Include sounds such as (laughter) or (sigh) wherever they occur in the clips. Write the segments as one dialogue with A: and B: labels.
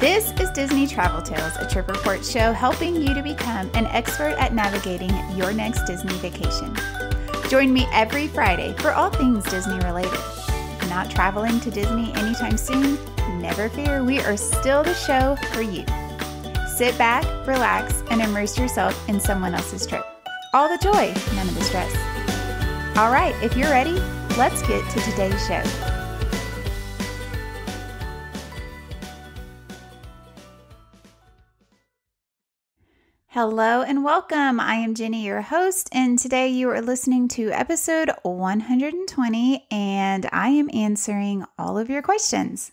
A: This is Disney Travel Tales, a trip report show helping you to become an expert at navigating your next Disney vacation. Join me every Friday for all things Disney related. Not traveling to Disney anytime soon? Never fear, we are still the show for you. Sit back, relax, and immerse yourself in someone else's trip. All the joy, none of the stress. All right, if you're ready, let's get to today's show. Hello and welcome. I am Jenny, your host, and today you are listening to episode 120, and I am answering all of your questions.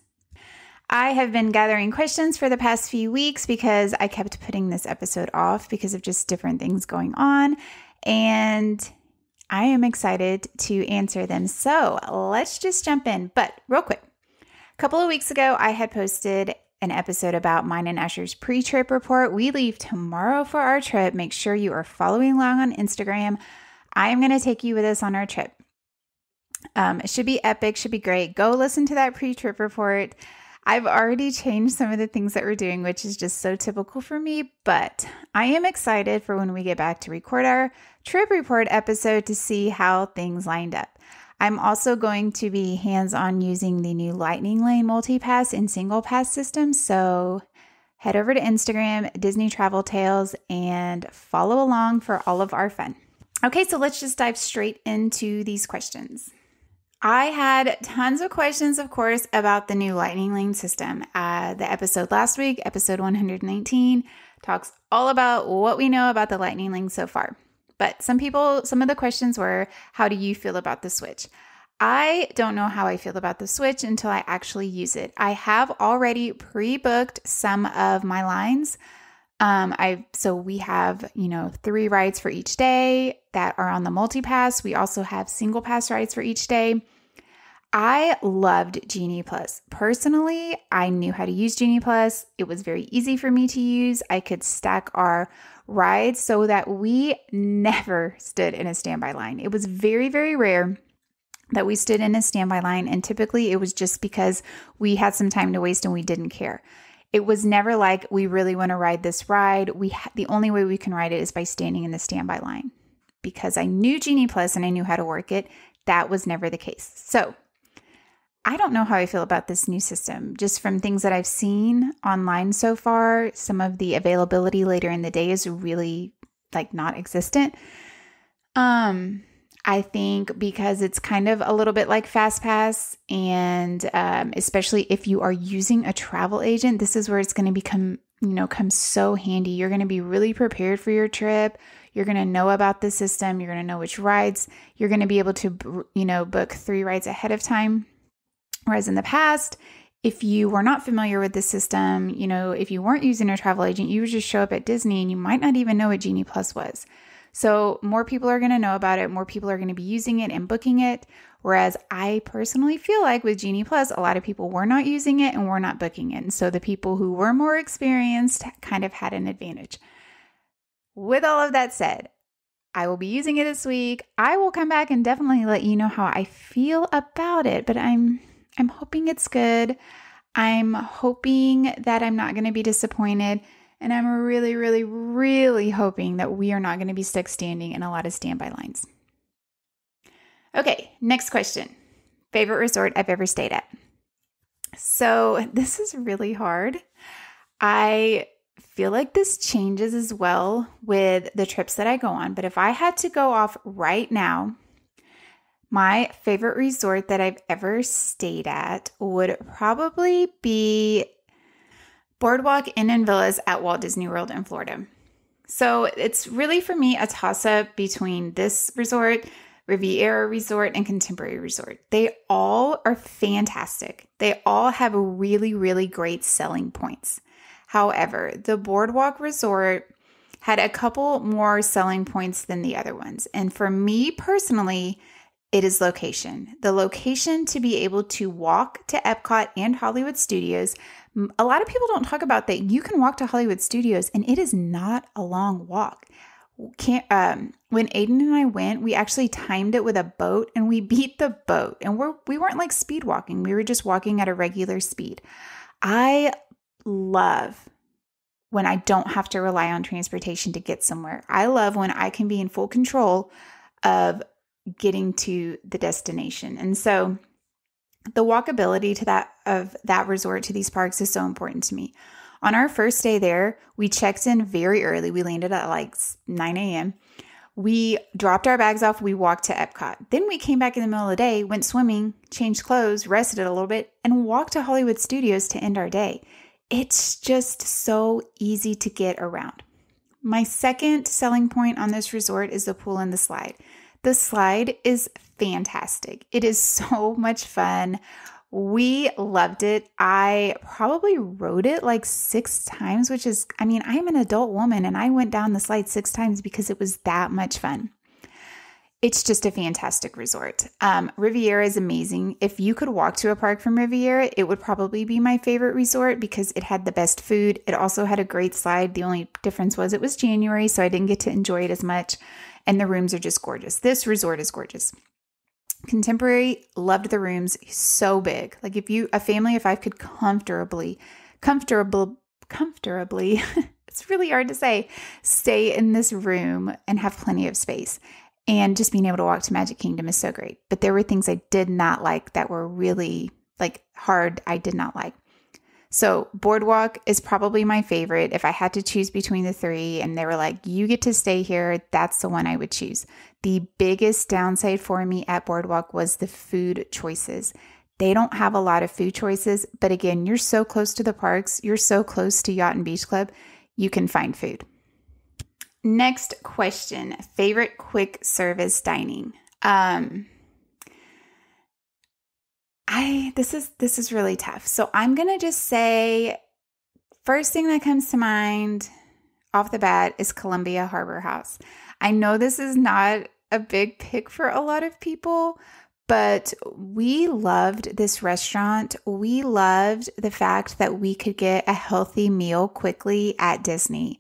A: I have been gathering questions for the past few weeks because I kept putting this episode off because of just different things going on, and I am excited to answer them. So let's just jump in. But real quick, a couple of weeks ago, I had posted an episode about mine and Usher's pre trip report. We leave tomorrow for our trip. Make sure you are following along on Instagram. I am going to take you with us on our trip. Um, it should be epic, should be great. Go listen to that pre trip report. I've already changed some of the things that we're doing, which is just so typical for me, but I am excited for when we get back to record our trip report episode to see how things lined up. I'm also going to be hands on using the new Lightning Lane multi-pass and single pass system. So head over to Instagram, Disney Travel Tales, and follow along for all of our fun. Okay, so let's just dive straight into these questions. I had tons of questions, of course, about the new Lightning Lane system. Uh, the episode last week, episode 119, talks all about what we know about the Lightning Lane so far. But some people, some of the questions were, How do you feel about the Switch? I don't know how I feel about the Switch until I actually use it. I have already pre booked some of my lines. Um, I so we have you know three rides for each day that are on the multi pass. We also have single pass rides for each day. I loved Genie Plus. Personally, I knew how to use Genie Plus. It was very easy for me to use. I could stack our rides so that we never stood in a standby line. It was very, very rare that we stood in a standby line, and typically it was just because we had some time to waste and we didn't care. It was never like we really want to ride this ride. We ha- the only way we can ride it is by standing in the standby line. Because I knew Genie Plus and I knew how to work it, that was never the case. So, I don't know how I feel about this new system. Just from things that I've seen online so far, some of the availability later in the day is really like not existent. Um, I think because it's kind of a little bit like FastPass, and um, especially if you are using a travel agent, this is where it's going to become, you know, come so handy. You're going to be really prepared for your trip. You're going to know about the system. You're going to know which rides. You're going to be able to, you know, book three rides ahead of time Whereas in the past, if you were not familiar with the system, you know, if you weren't using a travel agent, you would just show up at Disney and you might not even know what Genie Plus was. So, more people are going to know about it, more people are going to be using it and booking it. Whereas I personally feel like with Genie Plus, a lot of people were not using it and were not booking it. And so the people who were more experienced kind of had an advantage. With all of that said, I will be using it this week. I will come back and definitely let you know how I feel about it, but I'm I'm hoping it's good. I'm hoping that I'm not going to be disappointed. And I'm really, really, really hoping that we are not going to be stuck standing in a lot of standby lines. Okay, next question. Favorite resort I've ever stayed at? So, this is really hard. I feel like this changes as well with the trips that I go on. But if I had to go off right now, my favorite resort that I've ever stayed at would probably be Boardwalk Inn and Villas at Walt Disney World in Florida. So it's really for me a toss up between this resort, Riviera Resort, and Contemporary Resort. They all are fantastic. They all have really, really great selling points. However, the Boardwalk Resort had a couple more selling points than the other ones. And for me personally, it is location. The location to be able to walk to Epcot and Hollywood Studios. A lot of people don't talk about that. You can walk to Hollywood Studios and it is not a long walk. Can't, um, when Aiden and I went, we actually timed it with a boat and we (laughs) beat the boat. And we're we weren't like speed walking. We were just walking at a regular speed. I love when I don't have to rely on transportation to get somewhere. I love when I can be in full control of getting to the destination. And so the walkability to that of that resort to these parks is so important to me. On our first day there, we checked in very early. We landed at like 9 a.m. We dropped our bags off. We walked to Epcot. Then we came back in the middle of the day, went swimming, changed clothes, rested a little bit, and walked to Hollywood Studios to end our day. It's just so easy to get around. My second selling point on this resort is the pool and the slide. The slide is fantastic. It is (laughs) so much fun. We loved it. I probably rode it like six times, which is, I mean, I'm an adult woman and I went down the slide six times because it was that much fun. It's just a fantastic resort. Um, Riviera is amazing. If you could walk to a park from Riviera, it would probably be my favorite resort because it had the best food. It also had a great slide. The only difference was it was January, so I didn't get to enjoy it as much. And the rooms are just gorgeous. This resort is gorgeous. Contemporary loved the rooms so big. Like if you a family of five could comfortably, comfortable, comfortably, (laughs) it's really hard to say, stay in this room and have plenty of space. And just being able to walk to Magic Kingdom is so great. But there were things I did not like that were really like hard, I did not like. So, Boardwalk is probably my favorite. If I had to choose between the three and they were like, you get to stay here, that's the one I would choose. The biggest downside for me at Boardwalk was the food choices. They don't have a lot of food choices, but again, you're so close to the parks, you're so close to Yacht and Beach Club, you can find food. Next question favorite quick service dining. Um, I this is this is really tough. So I'm going to just say first thing that comes to mind off the bat is Columbia Harbor House. I know this is not a big pick for a lot of people, but we loved this restaurant. We loved the fact that we could get a healthy meal quickly at Disney.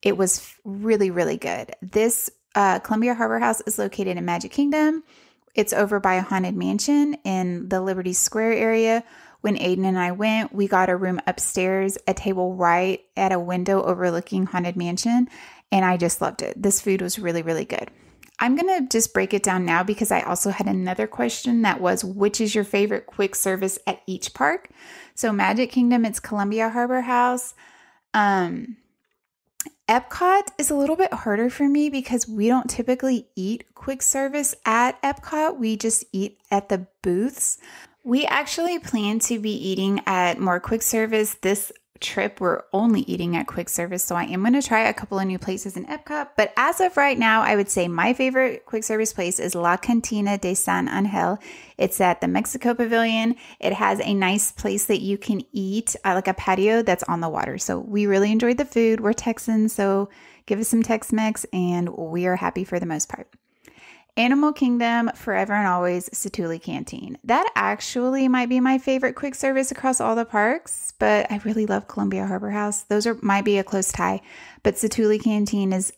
A: It was really, really good. This uh, Columbia Harbor House is located in Magic Kingdom. It's over by a haunted mansion in the Liberty Square area. When Aiden and I went, we got a room upstairs, a table right at a window overlooking Haunted Mansion, and I just loved it. This food was really, really good. I'm going to just break it down now because I also had another question that was which is your favorite quick service at each park? So Magic Kingdom, it's Columbia Harbor House. Um, Epcot is a little bit harder for me because we don't typically eat quick service at Epcot. We just eat at the booths. We actually plan to be eating at more quick service this trip, we're only eating at quick service. So I am going to try a couple of new places in Epcot. But as of right now, I would say my favorite quick service place is La Cantina de San Angel. It's at the Mexico Pavilion. It has a nice place that you can eat, uh, like a patio that's on the water. So we really enjoyed the food. We're Texans, so give us some Tex Mex, and we are happy for the most part. Animal Kingdom, Forever and Always, Satu'li Canteen. That actually might be my favorite quick service across all the parks, but I really love Columbia Harbor House. Those are might be a close tie, but Satu'li Canteen is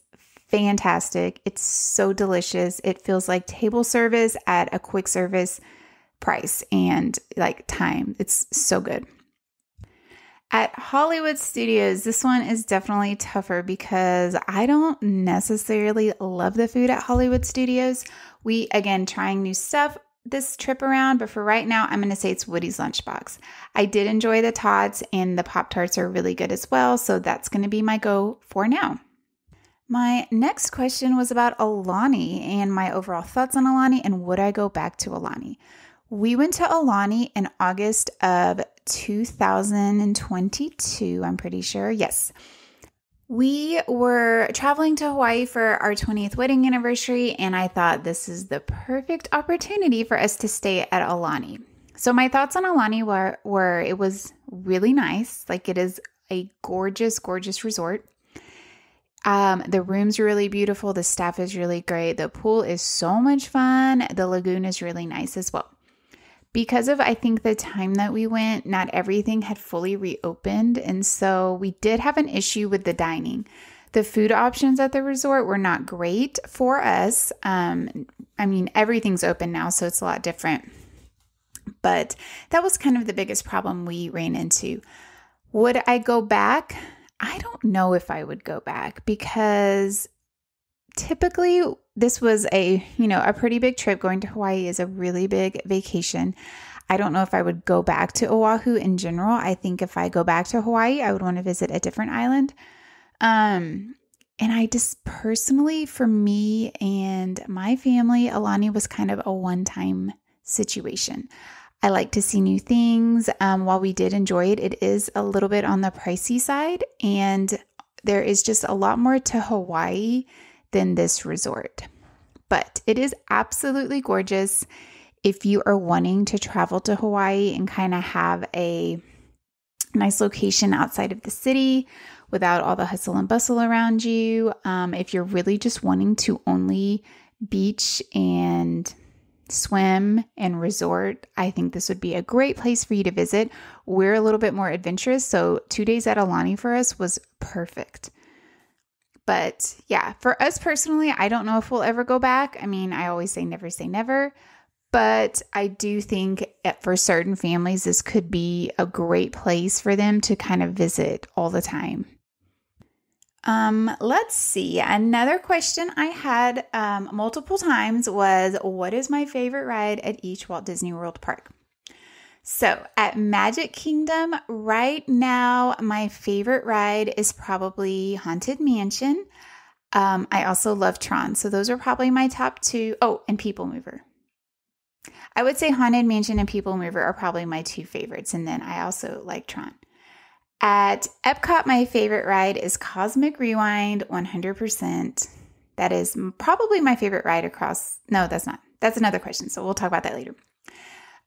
A: fantastic. It's so delicious. It feels like table service at a quick service price and like time. It's so good. At Hollywood Studios, this one is definitely tougher because I don't necessarily love the food at Hollywood Studios. We, again, trying new stuff this trip around, but for right now, I'm going to say it's Woody's Lunchbox. I did enjoy the tots and the Pop Tarts are really good as well, so that's going to be my go for now. My next question was about Aulani and my overall thoughts on Aulani and would I go back to Aulani? We went to Aulani in August of 2022, I'm pretty sure. Yes. We were traveling to Hawaii for our 20th wedding anniversary, and I thought this is the perfect opportunity for us to stay at Aulani. So, my thoughts on Aulani were, were it was really nice. Like, it is a gorgeous, gorgeous resort. Um, the room's are really beautiful. The staff is really great. The pool is so much fun. The lagoon is really nice as well because of I think the time that we went, not everything had fully reopened. And so we did have an issue with the dining. The food options at the resort were not great for us. Um, I mean, everything's open now, so it's a lot different. But that was kind of the biggest problem we ran into. Would I go back? I don't know if I would go back because typically this was a, you know, a pretty big trip. Going to Hawaii is a really big vacation. I don't know if I would go back to Oahu in general. I think if I go back to Hawaii, I would want to visit a different island. Um, and I just personally, for me and my family, Aulani was kind of a one time situation. I like to see new things. Um, while we did enjoy it, it is a little bit on the pricey side, and there is just a lot more to Hawaii than this resort. But it is absolutely gorgeous if you are wanting to travel to Hawaii and kind of have a nice location outside of the city without all the hustle and bustle around you. Um, if you're really just wanting to only beach and swim and resort, I think this would be a great place for you to visit. We're a little bit more adventurous, so two days at Aulani for us was perfect. But yeah, for us personally, I don't know if we'll ever go back. I mean, I always say never say never. But I do think for certain families, this could be a great place for them to kind of visit all the time. Um, let's see. Another question I had um, multiple times was What is my favorite ride at each Walt Disney World park? So at Magic Kingdom, right now, my favorite ride is probably Haunted Mansion. Um, I also love Tron. So those are probably my top two. Oh, and People Mover. I would say Haunted Mansion and People Mover are probably my two favorites. And then I also like Tron. At Epcot, my favorite ride is Cosmic Rewind 100%. That is probably my favorite ride across. No, that's not. That's another question. So we'll talk about that later.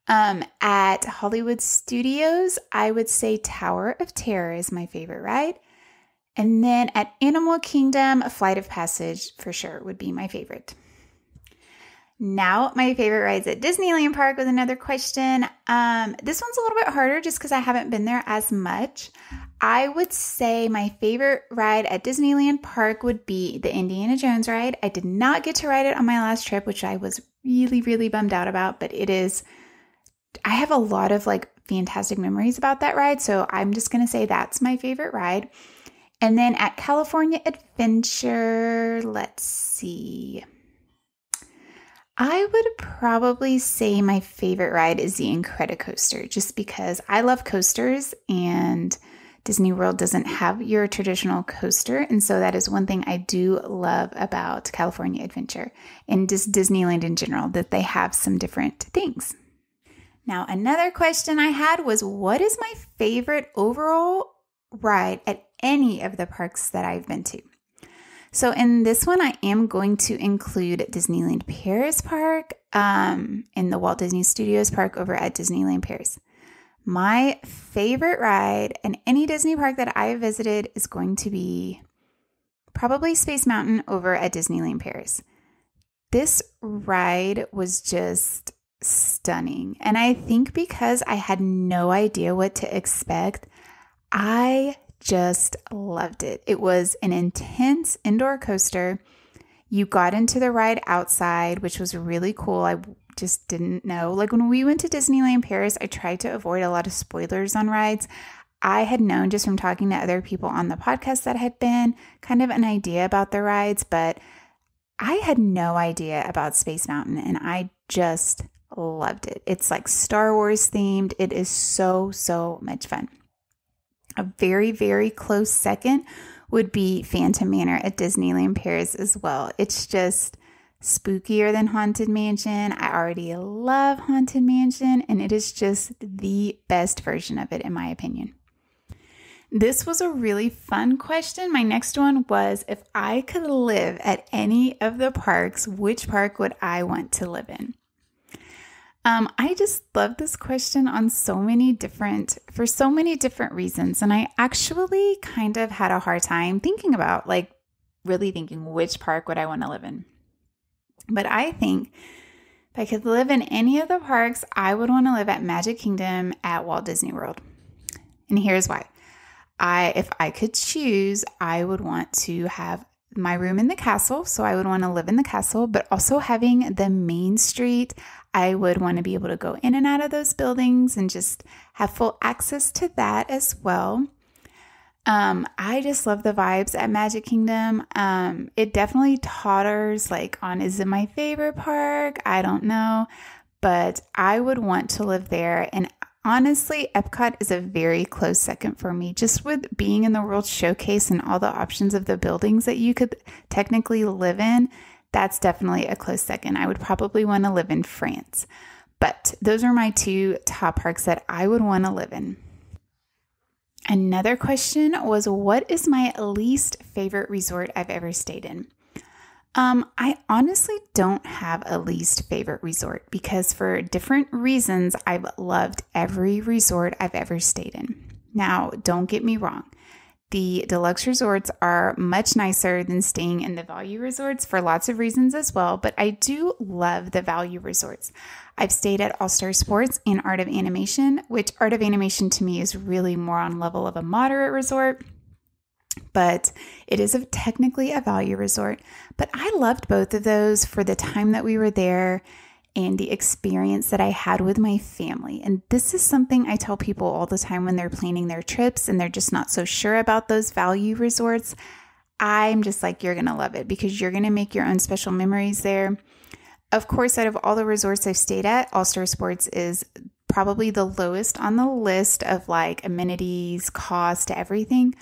A: Um, at Hollywood Studios, I would say Tower of Terror is my favorite ride. And then at Animal Kingdom, a Flight of Passage for sure would be my favorite. Now, my favorite rides at Disneyland Park was another question. Um, this one's a little bit harder just because I haven't been there as much. I would say my favorite ride at Disneyland Park would be the Indiana Jones ride. I did not get to ride it on my last trip, which I was really, really bummed out about, but it is, I have a lot of like fantastic memories about that ride. So I'm just going to say that's my favorite ride. And then at California Adventure, let's see. I would probably say my favorite ride is the Incredicoaster, just because I love coasters and Disney World doesn't have your traditional coaster. And so that is one thing I do love about California Adventure and just Disneyland in general, that they have some different things. Now, another question I had was what is my favorite overall ride at any of the parks that I've been to? So, in this one, I am going to include Disneyland Paris Park um, in the Walt Disney Studios Park over at Disneyland Paris. My favorite ride in any Disney park that I visited is going to be probably Space Mountain over at Disneyland Paris. This ride was just stunning. And I think because I had no idea what to expect, I just loved it. It was an intense indoor coaster. You got into the ride outside, which was really cool. I just didn't know. Like when we went to Disneyland Paris, I tried to avoid a lot of spoilers on rides. I had known just from talking to other people on the podcast that had been kind of an idea about the rides, but I had no idea about Space Mountain and I just loved it. It's like Star Wars themed. It is so, so much fun. A very, very close second would be Phantom Manor at Disneyland Paris as well. It's just spookier than Haunted Mansion. I already love Haunted Mansion, and it is just the best version of it, in my opinion. This was a really fun question. My next one was if I could live at any of the parks, which park would I want to live in? Um, I just love this question on so many different, for so many different reasons. And I actually kind of had a hard time thinking about, like, really thinking which park would I want to live in. But I think if I could live in any of the parks, I would want to live at Magic Kingdom at Walt Disney World. And here's why. I if I could choose, I would want to have my room in the castle, so I would want to live in the castle, but also having the main street I would want to be able to go in and out of those buildings and just have full access to that as well. Um, I just love the vibes at Magic Kingdom. Um, it definitely totters like on is it my favorite park? I don't know, but I would want to live there. And honestly, Epcot is a very close second for me, just with being in the World Showcase and all the options of the buildings that you could technically live in. That's definitely a close second. I would probably want to live in France. But those are my two top parks that I would want to live in. Another question was What is my least favorite resort I've ever stayed in? Um, I honestly don't have a least favorite resort because for different reasons, I've loved every resort I've ever stayed in. Now, don't get me wrong. The deluxe resorts are much nicer than staying in the value resorts for lots of reasons as well, but I do love the value resorts. I've stayed at All Star Sports and Art of Animation, which Art of Animation to me is really more on level of a moderate resort, but it is a, technically a value resort. But I loved both of those for the time that we were there and the experience that I had with my family. And this is something I tell people all the time when they're planning their trips and they're just not so sure about those value resorts. I'm just like, you're going to love it because you're going to make your own special memories there. Of course, out of all the resorts I've stayed at, All Star Sports is probably the lowest on the list of like amenities, cost, everything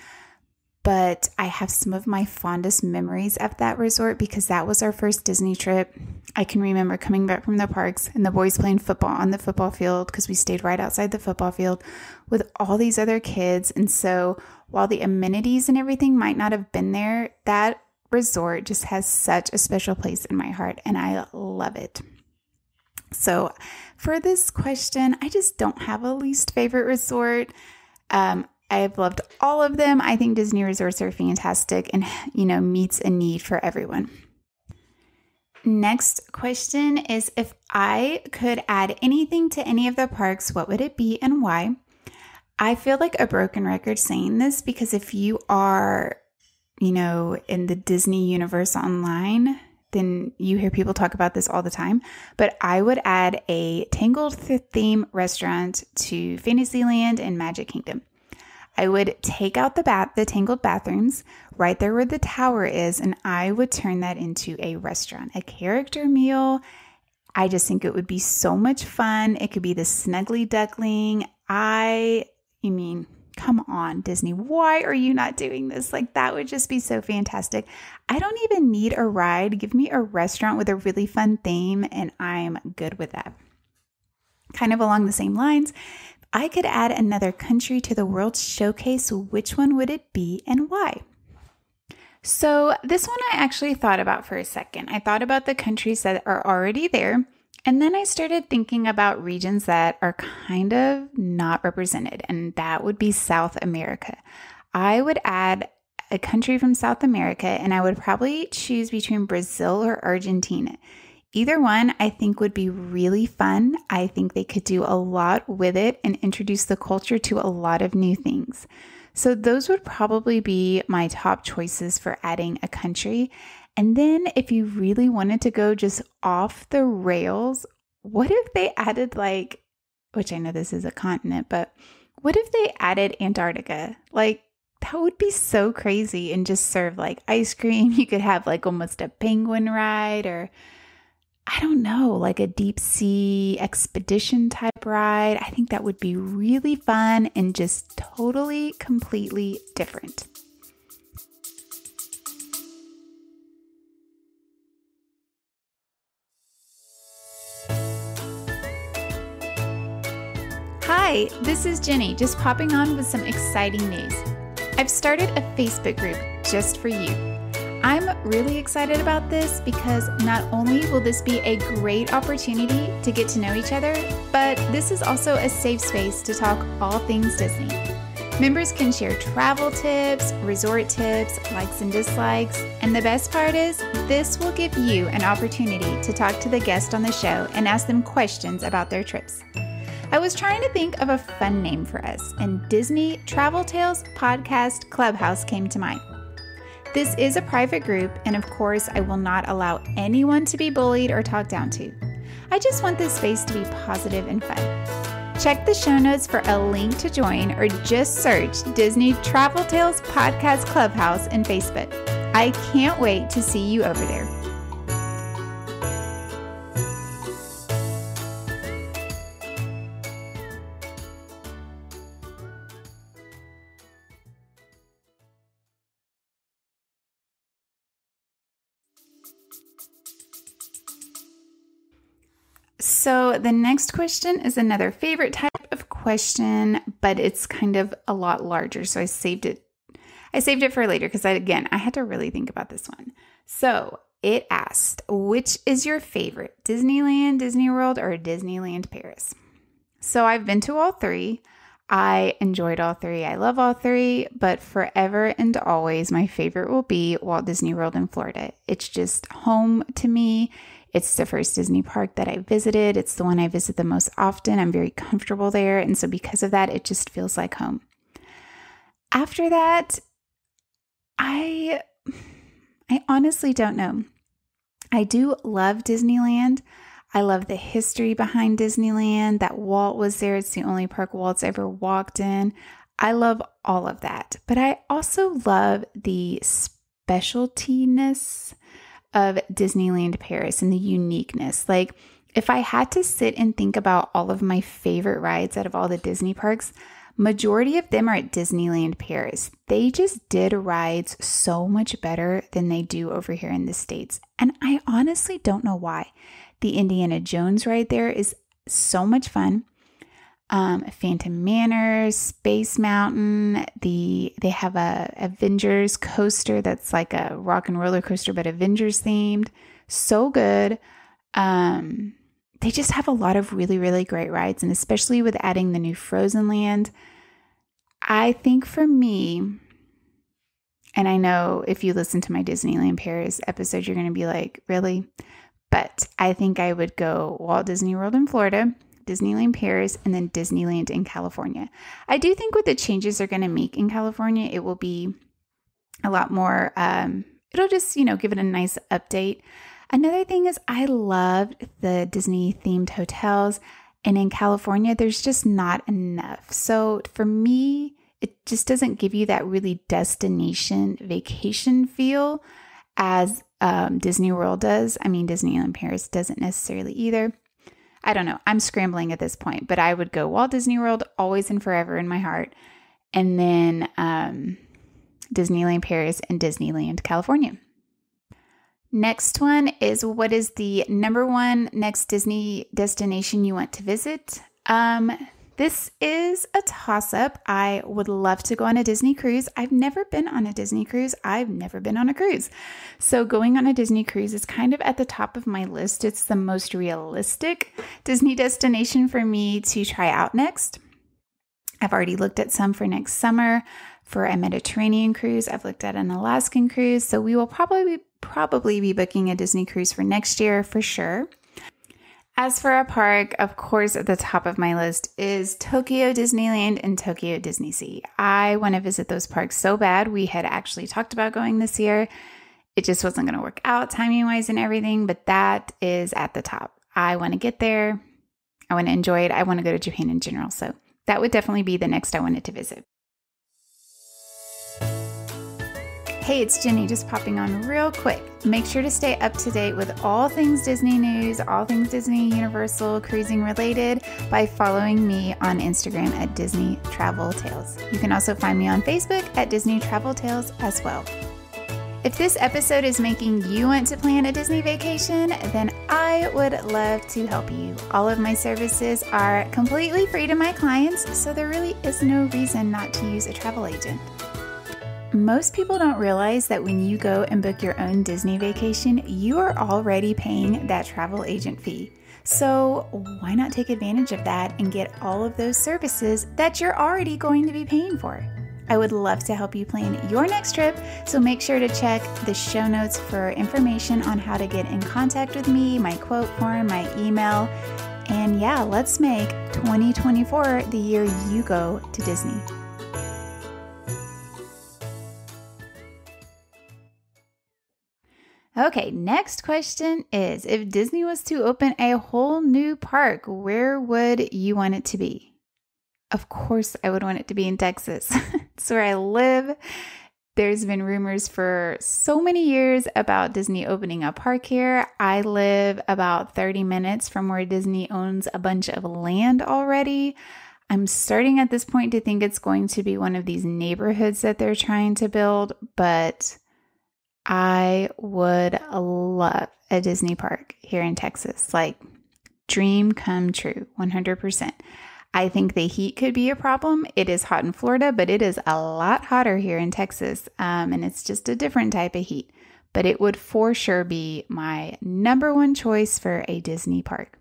A: but I have some of my fondest memories of that resort because that was our first Disney trip. I can remember coming back from the parks and the boys playing football on the football field because we stayed right outside the football field with all these other kids. And so while the amenities and everything might not have been there, that resort just has such a special place in my heart and I love it. So, for this question, I just don't have a least favorite resort. Um, I've loved all of them. I think Disney resorts are fantastic and, you know, meets a need for everyone. Next question is if I could add anything to any of the parks, what would it be and why? I feel like a broken record saying this because if you are, you know, in the Disney universe online, then you hear people talk about this all the time. But I would add a Tangled theme restaurant to Fantasyland and Magic Kingdom. I would take out the bath, the tangled bathrooms right there where the tower is, and I would turn that into a restaurant, a character meal. I just think it would be so much fun. It could be the Snuggly Duckling. I, you mean, come on, Disney, why are you not doing this? Like, that would just be so fantastic. I don't even need a ride. Give me a restaurant with a really fun theme, and I'm good with that. Kind of along the same lines, I could add another country to the World Showcase, which one would it be and why? So, this one I actually thought about for a second. I thought about the countries that are already there, and then I started thinking about regions that are kind of not represented, and that would be South America. I would add a country from South America, and I would probably choose between Brazil or Argentina. Either one I think would be really fun. I think they could do a lot with it and introduce the culture to a lot of new things. So, those would probably be my top choices for adding a country. And then, if you really wanted to go just off the rails, what if they added, like, which I know this is a continent, but what if they added Antarctica? Like, that would be so crazy and just serve like ice cream. (laughs) You could have like almost a penguin ride or I don't know, like a deep sea expedition type ride. I think that would be really fun and just totally, completely different. Hi, this is Jenny, just popping on with some exciting news. I've started a Facebook group just for you. I'm really excited about this because not only will this be a great opportunity to get to know each other, but this is also a safe space to talk all things Disney. Members can share travel tips, resort tips, likes and dislikes, and the best part is, this will give you an opportunity to talk to the guest on the show and ask them questions about their trips. I was trying to think of a fun name for us, and Disney Travel Tales Podcast Clubhouse came to mind. This is a private group, and of course, I will not allow anyone to be bullied or talked down to. I just want this space to be positive and fun. Check the show notes for a link to join or just search Disney Travel Tales Podcast Clubhouse in Facebook. I can't wait to see you over there. So, the next question is another favorite type of question, but it's kind of a lot larger. So, I saved it. I saved it for later because, again, I had to really think about this one. So, it asked, which is your favorite, Disneyland, Disney World, or Disneyland Paris? So, I've been to all three. I enjoyed all three. I love all three, but forever and always, my favorite will be Walt Disney World in Florida. It's just home to me. It's the first Disney park that I visited. It's the one I visit the most often. I'm very comfortable there. And so, because of that, it just feels like home. After that, I I honestly don't know. I do love Disneyland. I love the history behind Disneyland, that Walt was there. It's the only park Walt's ever walked in. I love all of that. But I also love the specialtiness of Disneyland Paris and the uniqueness. Like, if I had to sit and think about all of my favorite rides out of all the Disney parks, majority of them are at Disneyland Paris. They just did rides so much better than they do over here in the States. And I honestly don't know why. The Indiana Jones ride there is so much fun um, Phantom Manor, Space Mountain. The they have a Avengers coaster that's like a rock and roller coaster, but Avengers themed. So good. Um, they just have a lot of really really great rides, and especially with adding the new Frozen Land. I think for me, and I know if you listen to my Disneyland Paris episode, you're going to be like, really? But I think I would go Walt Disney World in Florida Disneyland Paris, and then Disneyland in California. I do think with the changes they're going to make in California, it will be a lot more, um, it'll just, you know, give it a nice update. Another thing is, I loved the Disney themed hotels, and in California, there's just not enough. So for me, it just doesn't give you that really destination vacation feel as um, Disney World does. I mean, Disneyland Paris doesn't necessarily either. I don't know. I'm scrambling at this point, but I would go Walt Disney World always and forever in my heart. And then um, Disneyland Paris and Disneyland California. Next one is what is the number one next Disney destination you want to visit? Um, this is a toss up. I would love to go on a Disney cruise. I've never been on a Disney cruise. I've never been on a cruise. So, going on a Disney cruise is kind of at the top of my list. It's the most realistic Disney destination for me to try out next. I've already looked at some for next summer for a Mediterranean cruise. I've looked at an Alaskan cruise. So, we will probably probably be booking a Disney cruise for next year for sure. As for a park, of course, at the top of my list is Tokyo Disneyland and Tokyo Disney Sea. I want to visit those parks so bad. We had actually talked about going this year. It just wasn't going to work out timing wise and everything, but that is at the top. I want to get there. I want to enjoy it. I want to go to Japan in general. So that would definitely be the next I wanted to visit. Hey, it's Jenny just popping on real quick. Make sure to stay up to date with all things Disney news, all things Disney Universal cruising related by following me on Instagram at Disney Travel Tales. You can also find me on Facebook at Disney Travel Tales as well. If this episode is making you want to plan a Disney vacation, then I would love to help you. All of my services are completely free to my clients, so there really is no reason not to use a travel agent. Most people don't realize that when you go and book your own Disney vacation, you are already paying that travel agent fee. So, why not take advantage of that and get all of those services that you're already going to be paying for? I would love to help you plan your next trip, so make sure to check the show notes for information on how to get in contact with me, my quote form, my email. And yeah, let's make 2024 the year you go to Disney. Okay, next question is if Disney was to open a whole new park, where would you want it to be? Of course, I would want it to be in Texas. (laughs) it's where I live. There's been rumors for so many years about Disney opening a park here. I live about 30 minutes from where Disney owns a bunch of land already. I'm starting at this point to think it's going to be one of these neighborhoods that they're trying to build, but I would love a Disney park here in Texas. Like, dream come true, 100%. I think the heat could be a problem. It is hot in Florida, but it is a lot hotter here in Texas. Um, and it's just a different type of heat. But it would for sure be my number one choice for a Disney park.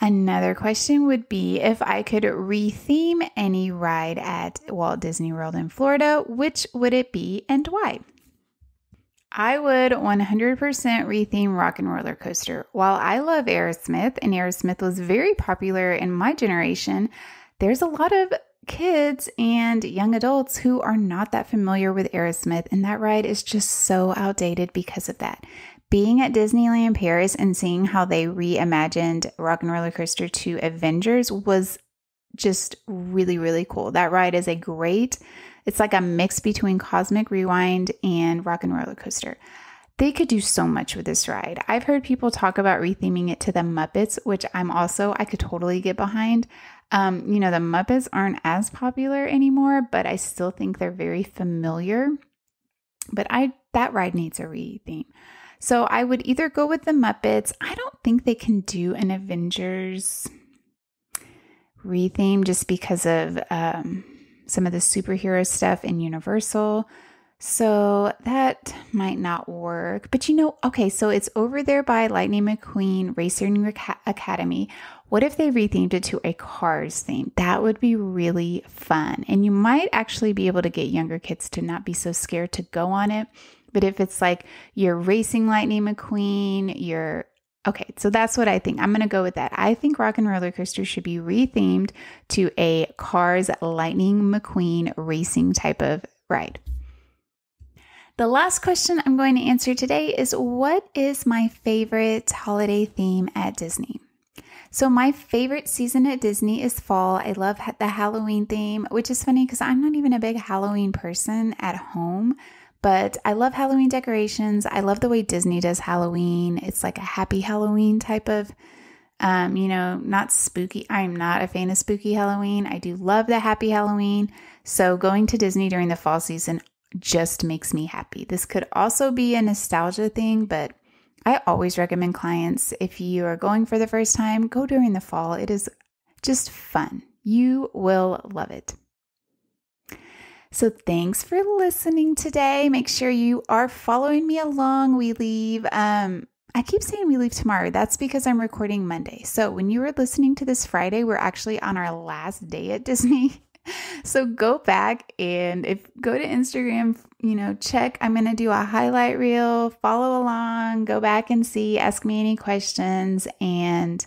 A: Another question would be if I could retheme any ride at Walt Disney World in Florida, which would it be and why? I would 100% retheme Rock and Roller Coaster. While I love Aerosmith, and Aerosmith was very popular in my generation, there's a lot of kids and young adults who are not that familiar with Aerosmith, and that ride is just so outdated because of that. Being at Disneyland Paris and seeing how they reimagined Rock and Roller Coaster to Avengers was just really, really cool. That ride is a great it's like a mix between Cosmic Rewind and Rock and Roller Coaster. They could do so much with this ride. I've heard people talk about retheming it to the Muppets, which I'm also, I could totally get behind. Um, you know, the Muppets aren't as popular anymore, but I still think they're very familiar. But I that ride needs a retheme. So I would either go with the Muppets. I don't think they can do an Avengers retheme just because of um, some of the superhero stuff in Universal. So that might not work. But you know, okay, so it's over there by Lightning McQueen Racing Academy. What if they rethemed it to a Cars theme? That would be really fun. And you might actually be able to get younger kids to not be so scared to go on it. But if it's like you're racing Lightning McQueen, you're Okay, so that's what I think. I'm going to go with that. I think Rock and Roller Coaster should be rethemed to a Cars Lightning McQueen racing type of ride. The last question I'm going to answer today is What is my favorite holiday theme at Disney? So, my favorite season at Disney is fall. I love the Halloween theme, which is funny because I'm not even a big Halloween person at home. But I love Halloween decorations. I love the way Disney does Halloween. It's like a happy Halloween type of, um, you know, not spooky. I'm not a fan of spooky Halloween. I do love the happy Halloween. So going to Disney during the fall season just makes me happy. This could also be a nostalgia thing, but I always recommend clients if you are going for the first time, go during the fall. It is just fun. You will love it. So thanks for listening today. Make sure you are following me along. We leave um I keep saying we leave tomorrow. That's because I'm recording Monday. So when you were listening to this Friday, we're actually on our last day at (laughs) Disney. So go back and if go to Instagram, you know, check. I'm going to do a highlight reel, follow along, go back and see, ask me any questions and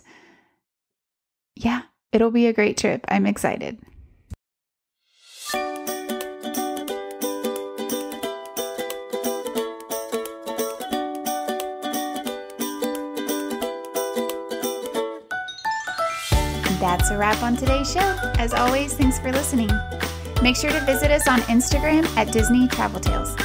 A: yeah, it'll be a great trip. I'm excited. That's a wrap on today's show. As always, thanks for listening. Make sure to visit us on Instagram at Disney Travel Tales.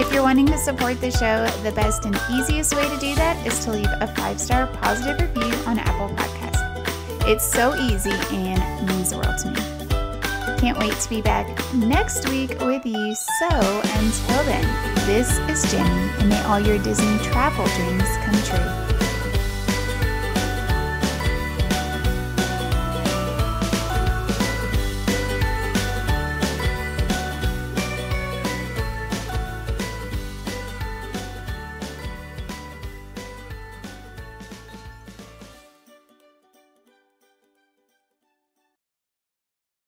A: If you're wanting to support the show, the best and easiest way to do that is to leave a five star positive review on Apple Podcasts. It's so easy and means the world to me. Can't wait to be back next week with you. So until then, this is Jenny, and may all your Disney travel dreams come true.